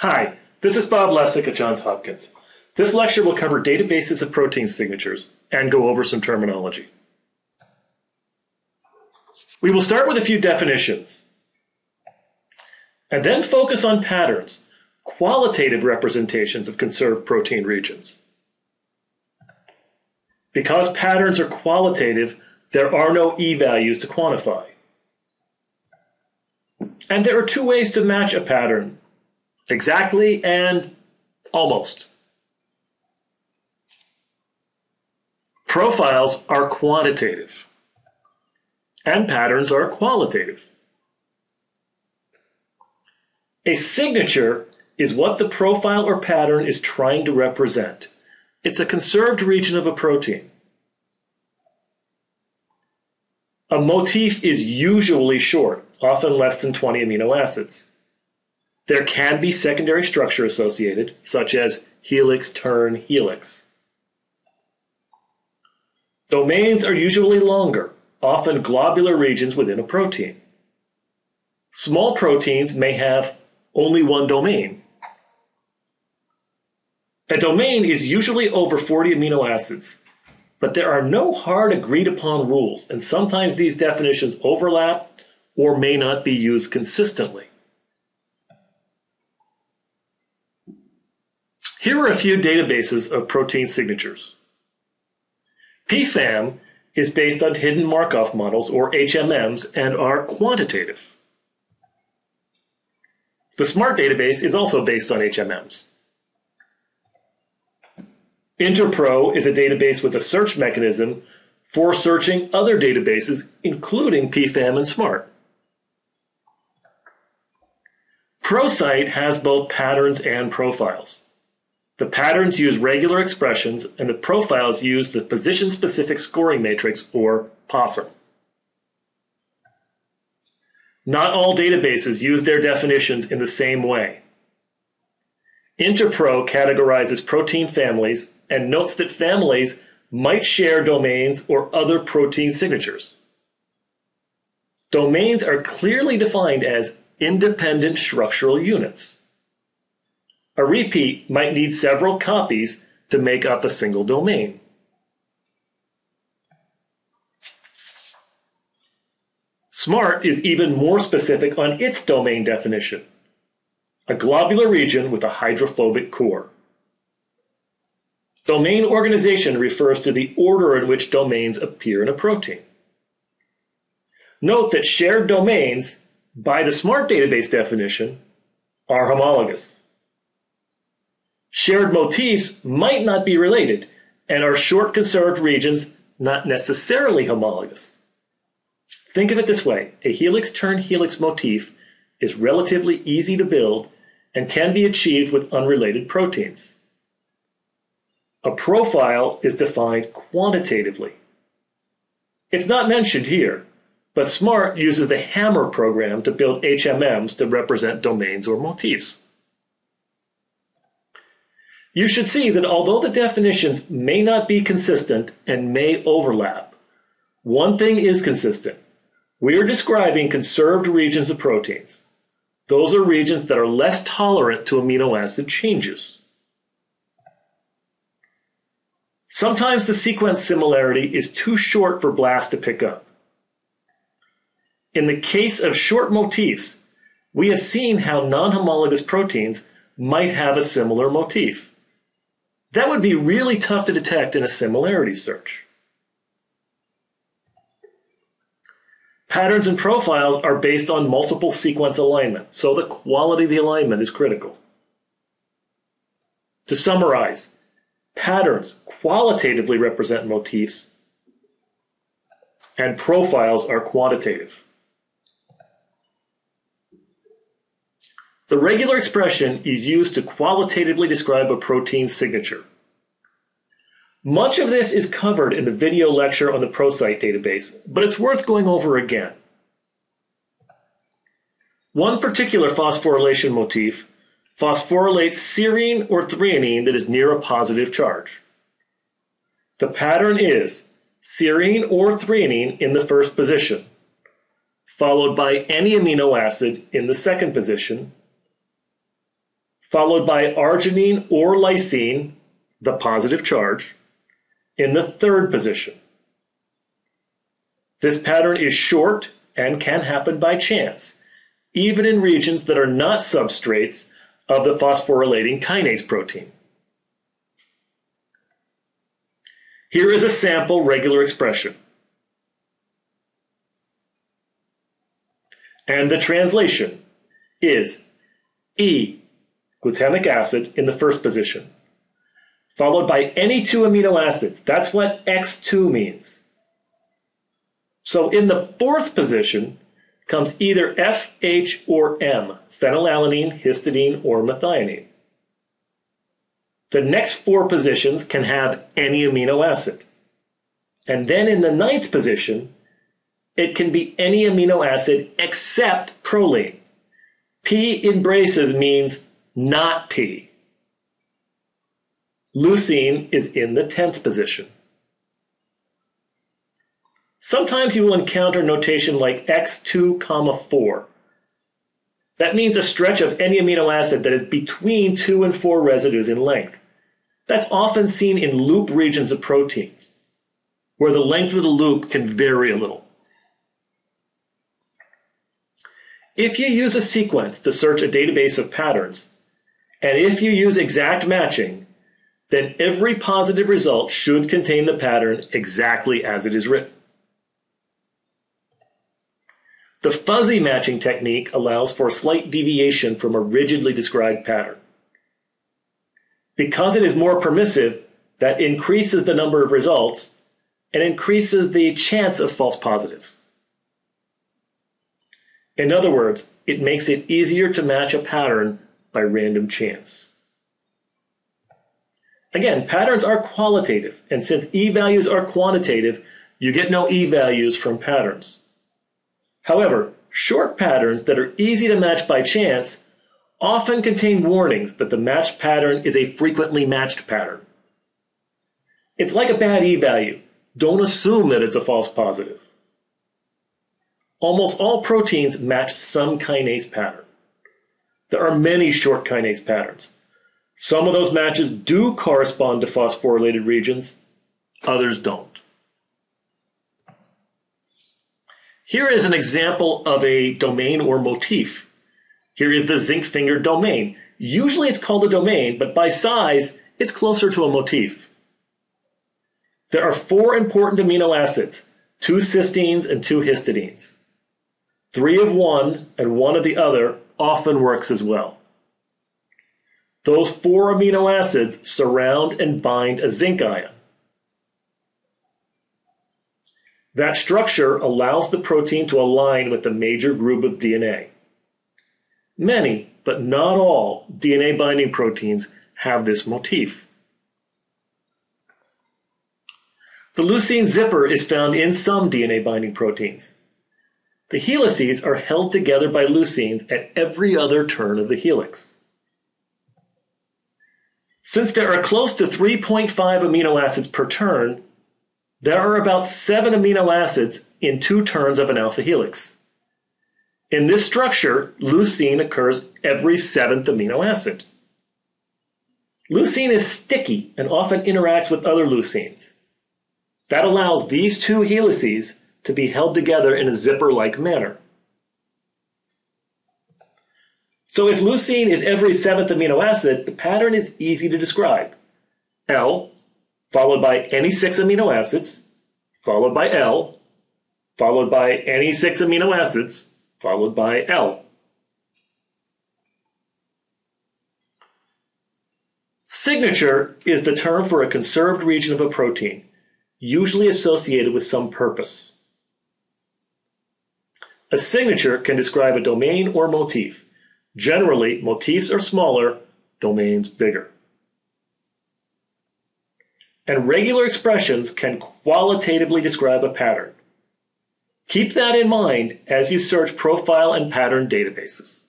Hi, this is Bob Lesick at Johns Hopkins. This lecture will cover databases of protein signatures and go over some terminology. We will start with a few definitions and then focus on patterns, qualitative representations of conserved protein regions. Because patterns are qualitative, there are no e-values to quantify. And there are two ways to match a pattern, exactly and almost. Profiles are quantitative, and patterns are qualitative. A signature is what the profile or pattern is trying to represent. It's a conserved region of a protein. A motif is usually short, often less than 20 amino acids. There can be secondary structure associated, such as helix, turn, helix. Domains are usually longer, often globular regions within a protein. Small proteins may have only one domain. A domain is usually over 40 amino acids, but there are no hard agreed upon rules, and sometimes these definitions overlap or may not be used consistently. Here are a few databases of protein signatures. PFAM is based on hidden Markov models, or HMMs, and are quantitative. The SMART database is also based on HMMs. Interpro is a database with a search mechanism for searching other databases, including PFAM and SMART. ProSite has both patterns and profiles. The patterns use regular expressions, and the profiles use the position-specific scoring matrix, or PSSM. Not all databases use their definitions in the same way. Interpro categorizes protein families and notes that families might share domains or other protein signatures. Domains are clearly defined as independent structural units. A repeat might need several copies to make up a single domain. SMART is even more specific on its domain definition, a globular region with a hydrophobic core. Domain organization refers to the order in which domains appear in a protein. Note that shared domains, by the SMART database definition, are homologous. Shared motifs might not be related and are short conserved regions not necessarily homologous. Think of it this way a helix turn helix motif is relatively easy to build and can be achieved with unrelated proteins. A profile is defined quantitatively. It's not mentioned here, but SMART uses the HMMER program to build HMMs to represent domains or motifs. You should see that although the definitions may not be consistent and may overlap, one thing is consistent. We are describing conserved regions of proteins. Those are regions that are less tolerant to amino acid changes. Sometimes the sequence similarity is too short for BLAST to pick up. In the case of short motifs, we have seen how non-homologous proteins might have a similar motif. That would be really tough to detect in a similarity search. Patterns and profiles are based on multiple sequence alignment, so the quality of the alignment is critical. To summarize, patterns qualitatively represent motifs, and profiles are quantitative. The regular expression is used to qualitatively describe a protein signature. Much of this is covered in the video lecture on the ProSite database, but it's worth going over again. One particular phosphorylation motif phosphorylates serine or threonine that is near a positive charge. The pattern is serine or threonine in the first position, followed by any amino acid in the second position, followed by arginine or lysine, the positive charge, in the third position. This pattern is short and can happen by chance, even in regions that are not substrates of the phosphorylating kinase protein. Here is a sample regular expression. And the translation is E, glutamic acid, in the first position, followed by any two amino acids. That's what X2 means. So in the fourth position comes either F, H, or M, phenylalanine, histidine, or methionine. The next four positions can have any amino acid. And then in the ninth position, it can be any amino acid except proline. P in braces means not P. Leucine is in the 10th position. Sometimes you will encounter notation like X2, comma 4. That means a stretch of any amino acid that is between 2 and 4 residues in length. That's often seen in loop regions of proteins, where the length of the loop can vary a little. If you use a sequence to search a database of patterns, and if you use exact matching, then every positive result should contain the pattern exactly as it is written. The fuzzy matching technique allows for a slight deviation from a rigidly described pattern. Because it is more permissive, that increases the number of results and increases the chance of false positives. In other words, it makes it easier to match a pattern by random chance. Again, patterns are qualitative, and since E values are quantitative, you get no E values from patterns. However, short patterns that are easy to match by chance often contain warnings that the matched pattern is a frequently matched pattern. It's like a bad E value. Don't assume that it's a false positive. Almost all proteins match some kinase pattern. There are many short kinase patterns. Some of those matches do correspond to phosphorylated regions, others don't. Here is an example of a domain or motif. Here is the zinc finger domain. Usually it's called a domain, but by size, it's closer to a motif. There are four important amino acids, two cysteines and two histidines. Three of one and one of the other often works as well. Those four amino acids surround and bind a zinc ion. That structure allows the protein to align with the major group of DNA. Many, but not all, DNA binding proteins have this motif. The leucine zipper is found in some DNA binding proteins. The helices are held together by leucines at every other turn of the helix. Since there are close to 3.5 amino acids per turn, there are about 7 amino acids in two turns of an alpha helix. In this structure, leucine occurs every seventh amino acid. Leucine is sticky and often interacts with other leucines. That allows these two helices to be held together in a zipper-like manner. So if leucine is every seventh amino acid, the pattern is easy to describe. L, followed by any six amino acids, followed by L, followed by any six amino acids, followed by L. Signature is the term for a conserved region of a protein, usually associated with some purpose. A signature can describe a domain or motif. Generally, motifs are smaller, domains bigger. And regular expressions can qualitatively describe a pattern. Keep that in mind as you search profile and pattern databases.